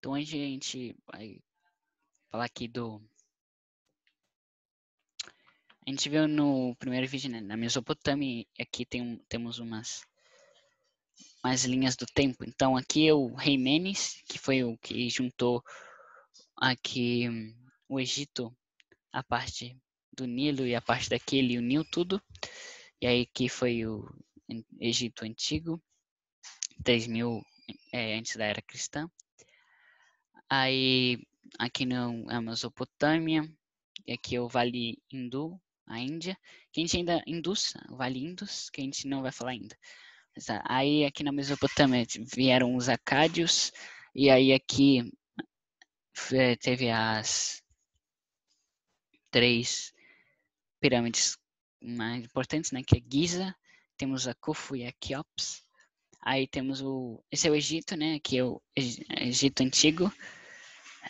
Então a gente vai falar aqui do. A gente viu no primeiro vídeo, né, na Mesopotâmia, aqui tem, temos umas, umas linhas do tempo. Então aqui é o rei Menes, que foi o que juntou aqui o Egito, a parte do Nilo e a parte daquele uniu tudo. E aí que foi o Egito Antigo, 3000 é, antes da era cristã. Aí aqui no a Mesopotâmia, e aqui é o Vale Hindu, a Índia, que a gente ainda Indus, o Vale Indus, que a gente não vai falar ainda. Tá, aí aqui na Mesopotâmia vieram os acádios, e aí aqui é, teve as três pirâmides mais importantes, né, que é Giza, temos a Khufu e a Keops. Aí temos o, esse é o Egito, né, que é o Egito antigo.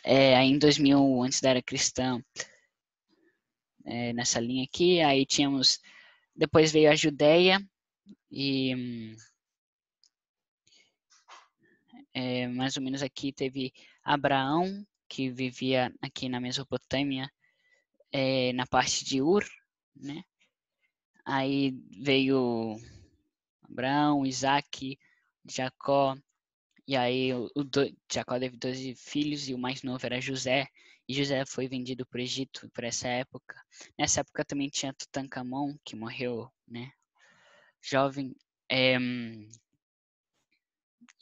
É, em 2000 antes da era cristã, é, nessa linha aqui, aí tínhamos depois veio a Judéia e é, mais ou menos aqui teve Abraão que vivia aqui na Mesopotâmia, é, na parte de Ur, né? Aí veio Abraão, Isaac, Jacó, e aí o, o Jacó teve 12 filhos e o mais novo era José, e José foi vendido para o Egito por essa época. Nessa época também tinha Tutankhamon, que morreu, né? Jovem. É,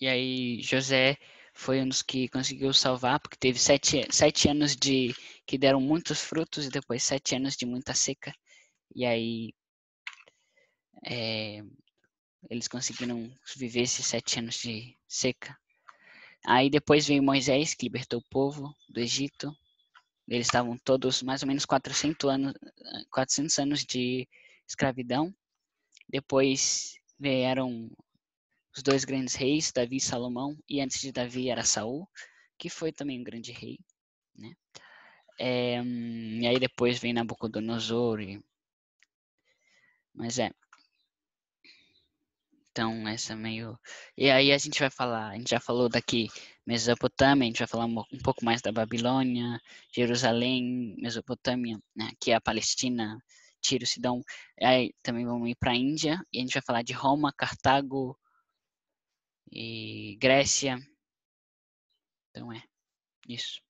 e aí José foi um dos que conseguiu salvar, porque teve sete, sete anos de que deram muitos frutos e depois sete anos de muita seca. E aí é, eles conseguiram viver esses sete anos de seca. Aí depois veio Moisés, que libertou o povo do Egito. Eles estavam todos mais ou menos 400 anos, 400 anos de escravidão. Depois vieram os dois grandes reis, Davi e Salomão, e antes de Davi era Saul, que foi também um grande rei, né? É, e aí depois vem Nabucodonosor, e... mas é. Então, essa é meio. E aí a gente vai falar, a gente já falou daqui Mesopotâmia, a gente vai falar um, pouco mais da Babilônia, Jerusalém, Mesopotâmia, né? que é a Palestina, Tiro, Sidão. Aí também vamos ir para a Índia, e a gente vai falar de Roma, Cartago, e Grécia. Então é isso.